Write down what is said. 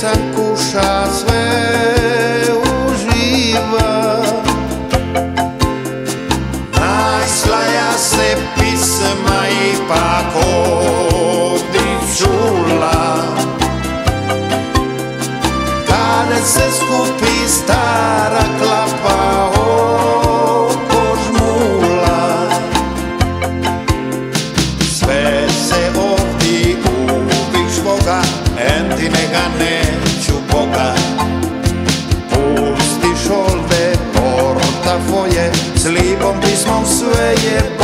sam kuša sve uživa. Najslaja se pisma ipak ovdje čula. Kada se skupi Boga Enti nega neću Boga Pusti šolde portafoje S lipom pismom sve je